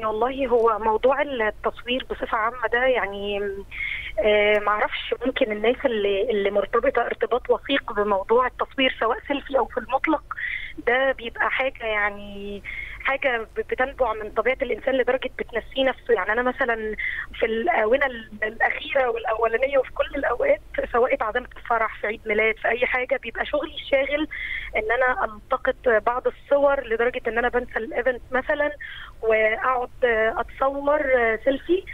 والله هو موضوع التصوير بصفة عامة ده يعني آه معرفش ممكن الناس اللي اللي مرتبطة ارتباط وثيق بموضوع التصوير سواء سيلفي أو في المطلق ده بيبقى حاجة يعني حاجة بتنبع من طبيعة الإنسان لدرجة بتنسيه نفسه. يعني أنا مثلا في الآونة الأخيرة والأولانية وفي كل الأوقات سواء اتعزمت في فرح في عيد ميلاد في أي حاجة بيبقى شغلي الشاغل إن أنا ألتقط بعض الصور لدرجة إن أنا بنسى ال event مثلا وأقعد أتصور سيلفي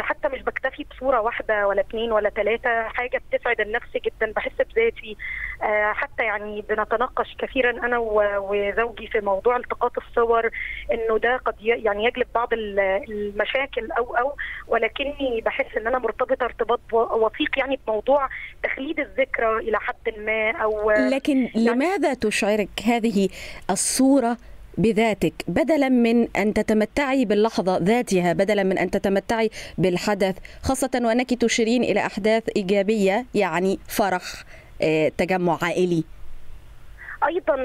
حتى مش بكتفي بصورة واحدة ولا اثنين ولا ثلاثة حاجة بتسعد النفس جدا بحس بذاتي. حتى يعني بنتناقش كثيرا أنا وزوجي في موضوع التقاط الصور إنه ده قد يعني يجلب بعض المشاكل أو أو ولكني بحس إن أنا مرتبطة ارتباط وثيق يعني بموضوع تخليد الذكرى إلى حد ما أو لكن يعني لماذا تشعرك هذه الصورة بذاتك. بدلا من أن تتمتعي باللحظة ذاتها بدلا من أن تتمتعي بالحدث خاصة وأنك تشيرين إلى أحداث إيجابية يعني فرح تجمع عائلي. أيضا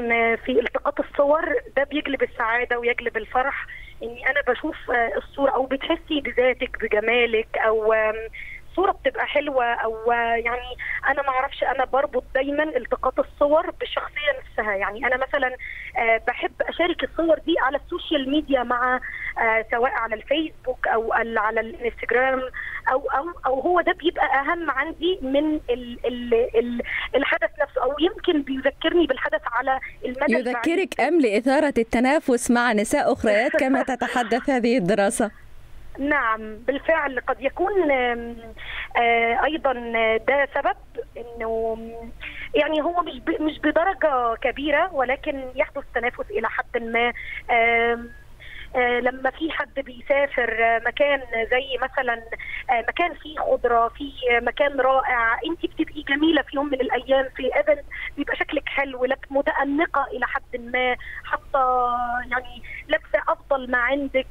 في التقاط الصور ده بيجلب السعادة ويجلب الفرح. إني أنا بشوف الصورة أو بتحسي بذاتك بجمالك أو الصورة بتبقى حلوة أو يعني أنا ما أعرفش أنا بربط دايما التقاط الصور بالشخصيه نفسها. يعني أنا مثلا بحب أشارك الصور دي على ال social media مع سواء على الفيسبوك أو على الانستجرام أو أو أو هو ده بيبقى أهم عندي من ال ال ال الحدث نفسه أو يمكن بيذكرني بالحدث على المدى يذكرك أم لإثارة التنافس مع نساء أخريات كما تتحدث هذه الدراسة. نعم بالفعل قد يكون أيضا ده سبب إنه يعني هو مش مش بدرجة كبيرة ولكن يحدث تنافس إلى حد ما. لما في حد بيسافر مكان زي مثلا مكان فيه خضرة في مكان رائع أنت بتبقي جميلة في يوم من الأيام في ايفنت بيبقى شكلك حلو لك متأنقة إلى حد ما حاطه يعني لابسه أفضل ما عندك.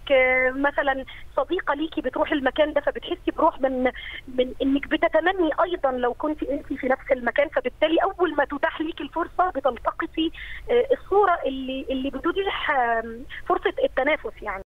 مثلا صديقة ليكي بتروح المكان ده فبتحسي بروح من من إنك بتتمني أيضا لو كنت انت في نفس المكان فبالتالي أول ما تتاح ليكي الفرصة بتلتقطي الصورة اللي اللي بتتيح فرصة التنافس يعني.